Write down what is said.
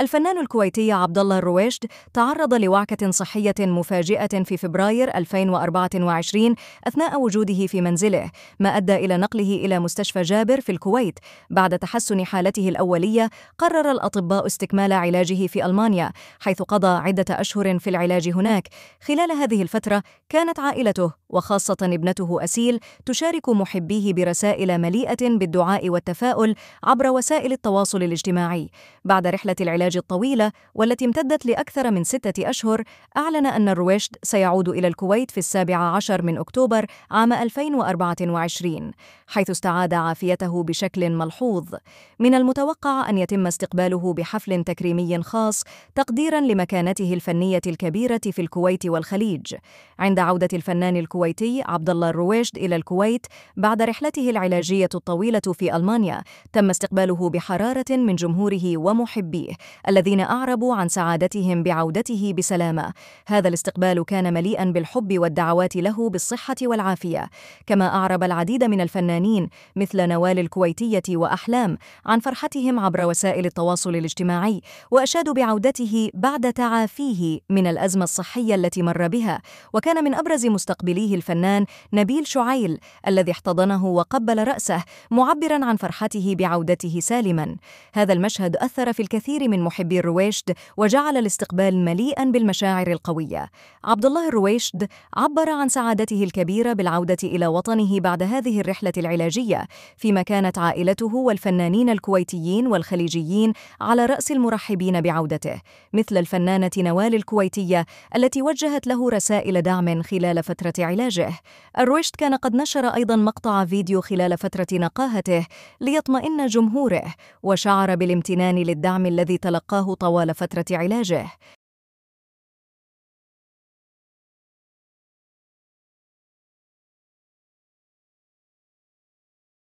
الفنان الكويتي عبد الله الرويشد تعرض لوعكة صحية مفاجئة في فبراير 2024 أثناء وجوده في منزله، ما أدى إلى نقله إلى مستشفى جابر في الكويت. بعد تحسن حالته الأولية، قرر الأطباء استكمال علاجه في ألمانيا، حيث قضى عدة أشهر في العلاج هناك. خلال هذه الفترة، كانت عائلته وخاصة ابنته أسيل تشارك محبيه برسائل مليئة بالدعاء والتفاؤل عبر وسائل التواصل الاجتماعي. بعد رحلة العلاج الطويلة والتي امتدت لأكثر من ستة أشهر، أعلن أن الرويشد سيعود إلى الكويت في السابع عشر من أكتوبر عام 2024 حيث استعاد عافيته بشكل ملحوظ. من المتوقع أن يتم استقباله بحفل تكريمي خاص تقديرا لمكانته الفنية الكبيرة في الكويت والخليج. عند عودة الفنان الكويتي عبد الله الرويشد إلى الكويت بعد رحلته العلاجية الطويلة في ألمانيا تم استقباله بحرارة من جمهوره ومحبيه الذين أعربوا عن سعادتهم بعودته بسلامة. هذا الاستقبال كان مليئا بالحب والدعوات له بالصحة والعافية. كما أعرب العديد من الفنانين مثل نوال الكويتية وأحلام عن فرحتهم عبر وسائل التواصل الاجتماعي وأشادوا بعودته بعد تعافيه من الأزمة الصحية التي مر بها. وكان من أبرز مستقبليه الفنان نبيل شعيل الذي احتضنه وقبل رأسه معبرا عن فرحته بعودته سالما. هذا المشهد أثر في الكثير من محبي الرويشد وجعل الاستقبال مليئا بالمشاعر القوية. عبد الله الرويشد عبر عن سعادته الكبيرة بالعودة إلى وطنه بعد هذه الرحلة العلاجية فيما كانت عائلته والفنانين الكويتيين والخليجيين على رأس المرحبين بعودته مثل الفنانة نوال الكويتية التي وجهت له رسائل دعم خلال فترة علاجه. الرويشد كان قد نشر أيضا مقطع فيديو خلال فترة نقاهته ليطمئن جمهوره وشعر بالامتنان للدعم الذي تلقاه طوال فترة علاجه.